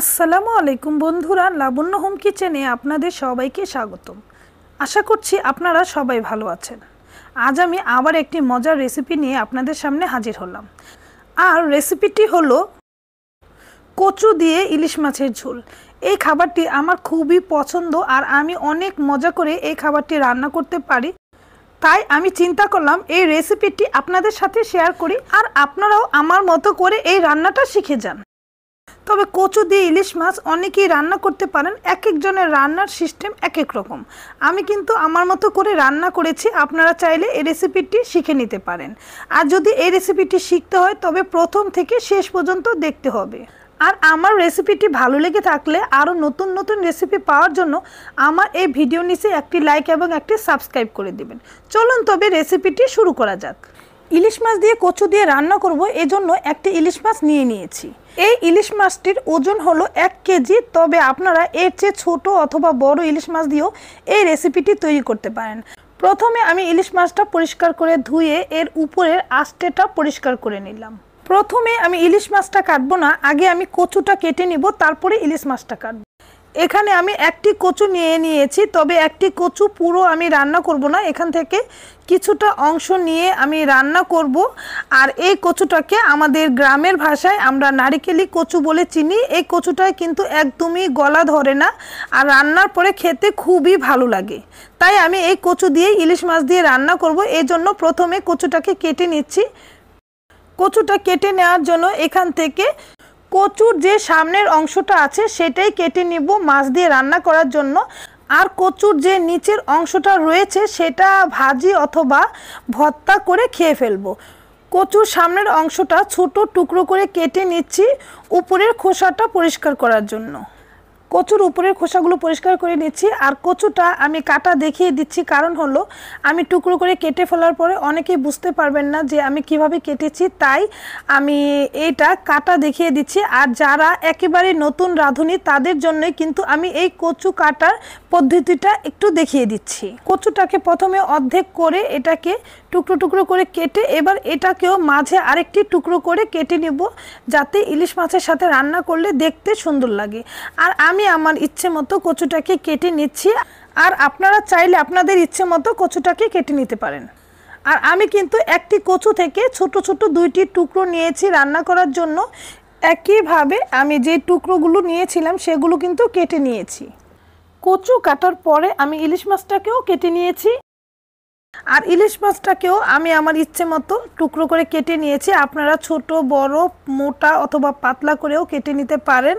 আসসালামু আলাইকুম বন্ধুরা, লাবণ্য হোম কিচেনে আপনাদের সবাইকে স্বাগতম। আশা করছি আপনারা সবাই ভালো আছেন। আজ আমি আবার একটি মজার রেসিপি নিয়ে আপনাদের সামনে হাজির হলাম। আর রেসিপিটি হলো কচু দিয়ে ইলিশ মাছের ঝোল। এই খাবারটি আমার খুবই পছন্দ আর আমি অনেক মজা করে এই খাবারটি রান্না করতে পারি। তাই আমি চিন্তা করলাম এই রেসিপিটি আপনাদের সাথে শেয়ার করি আর আপনারাও আমার মতো করে এই রান্নাটা শিখে যান। তবে কচু দিয়ে ইলিশ মাছ অনেকেই রান্না করতে পারেন, এক একজনের রান্নার সিস্টেম এক এক রকম। আমি কিন্তু আমার মতো করে রান্না করেছি, আপনারা চাইলে এই রেসিপিটি শিখে নিতে পারেন। আর যদি এই রেসিপিটি শিখতে হয়, তবে প্রথম থেকে শেষ পর্যন্ত দেখতে হবে। আর আমার রেসিপিটি ভালো লেগে থাকলে আরও নতুন নতুন রেসিপি পাওয়ার জন্য আমার এই ভিডিও নিচে একটি লাইক এবং একটি সাবস্ক্রাইব করে দিবেন। চলুন তবে রেসিপিটি শুরু করা যাক। ইলিশ মাছ দিয়ে কচু দিয়ে রান্না করব, এজন্য একটি ইলিশ মাছ নিয়ে নিয়েছি। এই ইলিশ মাছটির ওজন হলো এক কেজি, তবে আপনারা এর চেয়ে ছোট অথবা বড় ইলিশ মাছ দিয়েও এই রেসিপিটি তৈরি করতে পারেন। প্রথমে আমি ইলিশ মাছটা পরিষ্কার করে ধুয়ে এর উপরের আস্তেটা পরিষ্কার করে নিলাম। প্রথমে আমি ইলিশ মাছটা কাটবো না, আগে আমি কচুটা কেটে নিব, তারপরে ইলিশ মাছটা কাটবো। এখানে আমি একটি কচু নিয়ে নিয়েছি, তবে একটি কচু পুরো আমি রান্না করব না। এখান থেকে কিছুটা অংশ নিয়ে আমি রান্না করব। আর এই কচুটাকে আমাদের গ্রামের ভাষায় আমরা নারিকেলি কচু বলে চিনি। এই কচুটায় কিন্তু একদমই গলা ধরে না আর রান্নার পরে খেতে খুবই ভালো লাগে। তাই আমি এই কচু দিয়ে ইলিশ মাছ দিয়ে রান্না করব। এই জন্য প্রথমে কচুটাকে কেটে নিচ্ছি। কচুটা কেটে নেওয়ার জন্য এখান থেকে কচুর যে সামনের অংশটা আছে সেটাই কেটে নিব, মাছ দিয়ে রান্না করার জন্য। আর কচুর যে নিচের অংশটা রয়েছে সেটা ভাজি অথবা ভত্তা করে খেয়ে ফেলব। কচুর সামনের অংশটা ছোট টুকরো করে কেটে নিচ্ছি, উপরের খোসাটা পরিষ্কার করার জন্য। কচুর উপরের খোসাগুলো পরিষ্কার করে নিচ্ছি। আর কচুটা আমি কাটা দেখিয়ে দিচ্ছি। কারণ হলো, আমি টুকরো করে কেটে ফেলার পরে অনেকেই বুঝতে পারবেন না যে আমি কীভাবে কেটেছি। তাই আমি এইটা কাটা দেখিয়ে দিচ্ছি। আর যারা একেবারে নতুন রাঁধুনি, তাদের জন্যই কিন্তু আমি এই কচু কাটার পদ্ধতিটা একটু দেখিয়ে দিচ্ছি। কচুটাকে প্রথমে অর্ধেক করে এটাকে টুকরো টুকরো করে কেটে এবার এটাকেও মাঝে আরেকটি টুকরো করে কেটে নিব যাতে ইলিশ মাছের সাথে রান্না করলে দেখতে সুন্দর লাগে। আর আমি আমার ইচ্ছে মতো কচুটাকে কেটে নিচ্ছি। আর আপনারা চাইলে আপনাদের ইচ্ছে মতো কচুটাকে কেটে নিতে পারেন। আর আমি কিন্তু একটি কচু থেকে ছোট ছোট দুইটি টুকরো নিয়েছি রান্না করার জন্য। একইভাবে আমি যে টুকরোগুলো নিয়েছিলাম সেগুলো কিন্তু কেটে নিয়েছি। কচু কাটার পরে আমি ইলিশ মাছটাকেও কেটে নিয়েছি। আর ইলিশ মাছটাকেও আমি আমার ইচ্ছে মতো টুকরো করে কেটে নিয়েছি। আপনারা ছোট, বড়, মোটা অথবা পাতলা করেও কেটে নিতে পারেন।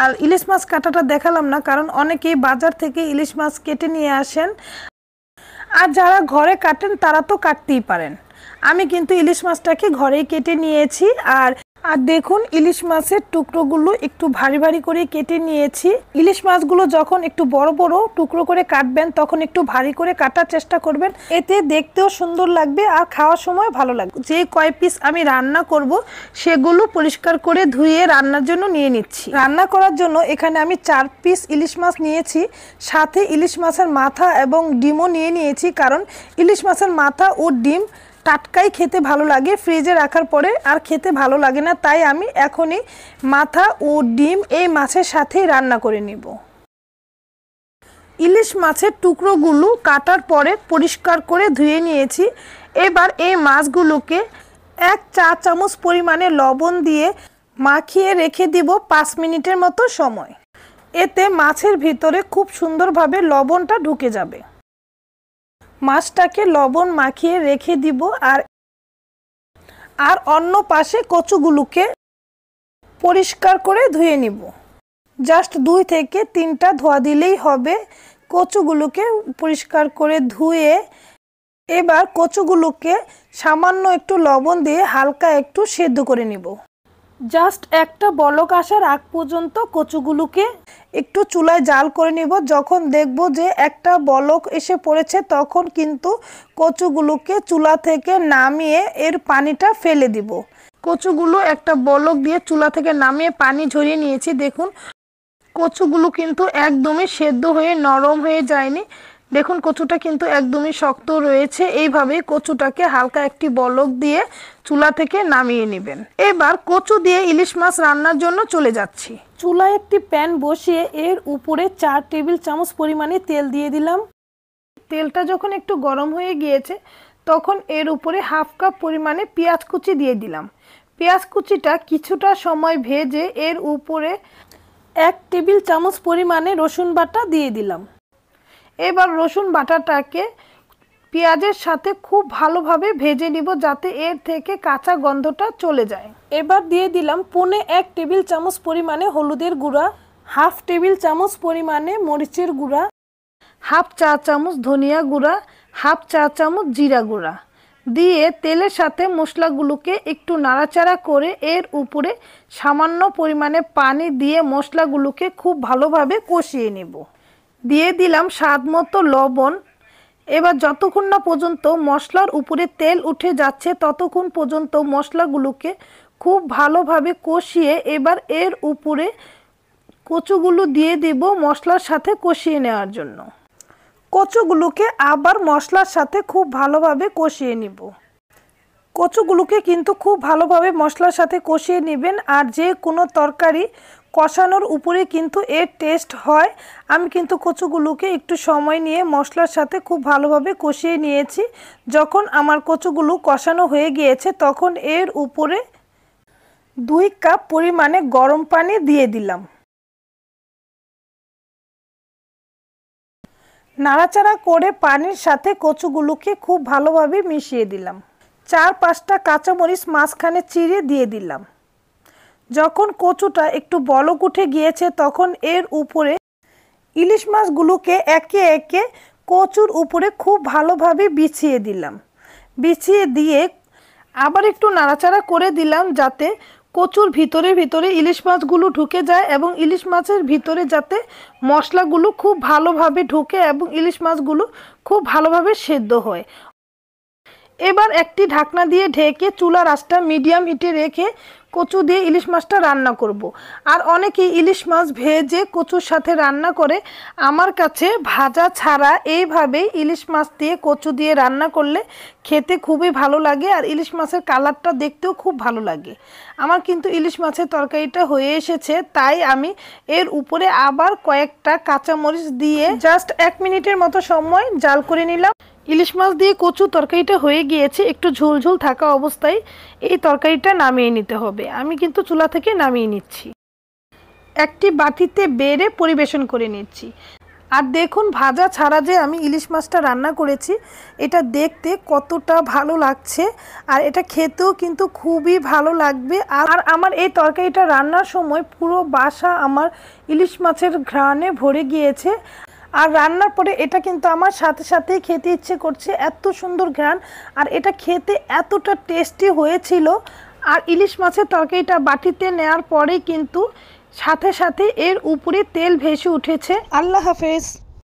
আর ইলিশ মাছ কাটাটা দেখালাম না, কারণ অনেকেই বাজার থেকে ইলিশ মাছ কেটে নিয়ে আসেন। আর যারা ঘরে কাটেন, তারা তো কাটতেই পারেন। আমি কিন্তু ইলিশ মাছটাকে ঘরেই কেটে নিয়েছি। আর আর দেখুন, ইলিশ মাছের টুকরোগুলো একটু ভারী ভারী করে কেটে নিয়েছি। ইলিশ মাছগুলো যখন একটু বড় বড় টুকরো করে কাটবেন, তখন একটু ভারী করে কাটার চেষ্টা করবেন। এতে দেখতেও সুন্দর লাগবে আর খাওয়ার সময় ভালো লাগবে। যে কয় পিস আমি রান্না করব, সেগুলো পরিষ্কার করে ধুয়ে রান্নার জন্য নিয়ে নিচ্ছি। রান্না করার জন্য এখানে আমি চার পিস ইলিশ মাছ নিয়েছি। সাথে ইলিশ মাছের মাথা এবং ডিমও নিয়ে নিয়েছি, কারণ ইলিশ মাছের মাথা ও ডিম টাটকাই খেতে ভালো লাগে ফ্রিজে রাখার পরে আর খেতে ভালো লাগে না, তাই আমি এখনই মাথা ও ডিম এই মাছের সাথেই রান্না করে নিব। ইলিশ মাছের টুকরোগুলো কাটার পরে পরিষ্কার করে ধুয়ে নিয়েছি। এবার এই মাছগুলোকে এক চা চামচ পরিমাণে লবণ দিয়ে মাখিয়ে রেখে দিব পাঁচ মিনিটের মতো সময়। এতে মাছের ভিতরে খুব সুন্দরভাবে লবণটা ঢুকে যাবে। মাছটাকে লবণ মাখিয়ে রেখে দিব আর আর অন্য পাশে কচুগুলোকে পরিষ্কার করে ধুয়ে নিব। জাস্ট দুই থেকে তিনটা ধোয়া দিলেই হবে। কচুগুলোকে পরিষ্কার করে ধুয়ে এবার কচুগুলোকে সামান্য একটু লবণ দিয়ে হালকা একটু সেদ্ধ করে নিব। জাস্ট একটা বলক আসার আগ পর্যন্ত কচুগুলোকে একটু চুলায় জাল করে নিব। যখন দেখব যে একটা বলক এসে পড়েছে, তখন কিন্তু কচুগুলোকে চুলা থেকে নামিয়ে এর পানিটা ফেলে দিব। কচুগুলো একটা বলক দিয়ে চুলা থেকে নামিয়ে পানি ঝরিয়ে নিয়েছি। দেখুন, কচুগুলো কিন্তু একদমই সেদ্ধ হয়ে নরম হয়ে যায়নি। দেখুন, কচুটা কিন্তু একদমই শক্ত রয়েছে। এইভাবে কচুটাকে হালকা একটি বলক দিয়ে চুলা থেকে নামিয়ে নেবেন। এবার কচু দিয়ে ইলিশ মাছ রান্নার জন্য চলে যাচ্ছি। চুলায় একটি প্যান বসিয়ে এর উপরে চার টেবিল চামচ পরিমাণে তেল দিয়ে দিলাম। তেলটা যখন একটু গরম হয়ে গিয়েছে, তখন এর উপরে হাফ কাপ পরিমাণে পেঁয়াজ কুচি দিয়ে দিলাম। পেঁয়াজ কুচিটা কিছুটা সময় ভেজে এর উপরে এক টেবিল চামচ পরিমাণে রসুন বাটা দিয়ে দিলাম। এবার রসুন বাটাটাকে পেঁয়াজের সাথে খুব ভালোভাবে ভেজে নিব যাতে এর থেকে কাঁচা গন্ধটা চলে যায়। এবার দিয়ে দিলাম পুনে এক টেবিল চামচ পরিমাণে হলুদের গুঁড়া হাফ টেবিল চামচ পরিমাণে মরিচের গুঁড়া হাফ চা চামচ ধনিয়া গুঁড়া হাফ চা চামচ জিরা গুঁড়া। দিয়ে তেলের সাথে মশলাগুলোকে একটু নাড়াচাড়া করে এর উপরে সামান্য পরিমাণে পানি দিয়ে মশলাগুলোকে খুব ভালোভাবে কষিয়ে নেব। দিয়ে দিলাম স্বাদ মতো লবণ। এবার যতক্ষণ না পর্যন্ত মশলার উপরে তেল উঠে যাচ্ছে, ততক্ষণ পর্যন্ত মশলাগুলোকে খুব ভালোভাবে কষিয়ে এবার এর উপরে কচুগুলো দিয়ে দেব মশলার সাথে কষিয়ে নেওয়ার জন্য। কচুগুলোকে আবার মশলার সাথে খুব ভালোভাবে কষিয়ে নিব। কচুগুলোকে কিন্তু খুব ভালোভাবে মশলার সাথে কষিয়ে নেবেন আর যে কোনো তরকারি কষানোর উপরে কিন্তু এর টেস্ট হয়। আমি কিন্তু কচুগুলোকে একটু সময় নিয়ে মশলার সাথে খুব ভালোভাবে কষিয়ে নিয়েছি। যখন আমার কচুগুলো কষানো হয়ে গিয়েছে, তখন এর উপরে দুই কাপ পরিমাণে গরম পানি দিয়ে দিলাম। নাড়াচাড়া করে পানির সাথে কচুগুলোকে খুব ভালোভাবে মিশিয়ে দিলাম। চার পাঁচটা কাঁচামরিচ মাঝখানে চিড়ে দিয়ে দিলাম। যখন কচুটা একটু বলক উঠে গিয়েছে, তখন এর উপরে ইলিশ মাছগুলোকে একে একে কচুর উপরে খুব ভালোভাবে বিছিয়ে দিলাম। বিছিয়ে দিয়ে আবার একটু নাড়াচাড়া করে দিলাম যাতে কচুর ভিতরে ভিতরে ইলিশ মাছগুলো ঢুকে যায় এবং ইলিশ মাছের ভিতরে যাতে মশলাগুলো খুব ভালোভাবে ঢুকে এবং ইলিশ মাছগুলো খুব ভালোভাবে সেদ্ধ হয়। এবার একটি ঢাকনা দিয়ে ঢেকে চুলা রাসটা মিডিয়াম হিটে রেখে কচু দিয়ে ইলিশ মাছটা রান্না করব। আর অনেকে ইলিশ মাছ ভেজে কচুর সাথে রান্না করে। আমার কাছে ভাজা ছাড়া এইভাবেই ইলিশ মাছ দিয়ে কচু দিয়ে রান্না করলে খেতে খুবই ভালো লাগে আর ইলিশ মাছের কালারটা দেখতেও খুব ভালো লাগে। আমার কিন্তু ইলিশ মাছের তরকারিটা হয়ে এসেছে, তাই আমি এর উপরে আবার কয়েকটা কাঁচামরিচ দিয়ে জাস্ট এক মিনিটের মতো সময় জাল করে নিলাম। ইলিশ মাছ দিয়ে কচু তরকারিটা হয়ে গিয়েছে, একটু ঝোলঝোল থাকা অবস্থায় এই তরকারিটা নামিয়ে নিতে হবে। আমি কিন্তু চুলা থেকে নামিয়ে নিচ্ছি। একটি বাটিতে বেড়ে পরিবেশন করে নিচ্ছি। আর দেখুন, ভাজা ছাড়া যে আমি ইলিশ মাছটা রান্না করেছি, এটা দেখতে কতটা ভালো লাগছে আর এটা খেতেও কিন্তু খুবই ভালো লাগবে। আর আমার এই তরকারিটা রান্নার সময় পুরো বাসা আমার ইলিশ মাছের ঘ্রাণে ভরে গিয়েছে। আর রান্নার পরে এটা কিন্তু আমার সাথে সাথেই খেতে ইচ্ছে করছে, এত সুন্দর ঘ্রাণ। আর এটা খেতে এতটা টেস্টি হয়েছিল আর ইলিশ মাছের তরকারিটা বাটিতে নেওয়ার পরে কিন্তু সাথে সাথে এর উপরে তেল ভেসে উঠেছে। আল্লাহ হাফেজ।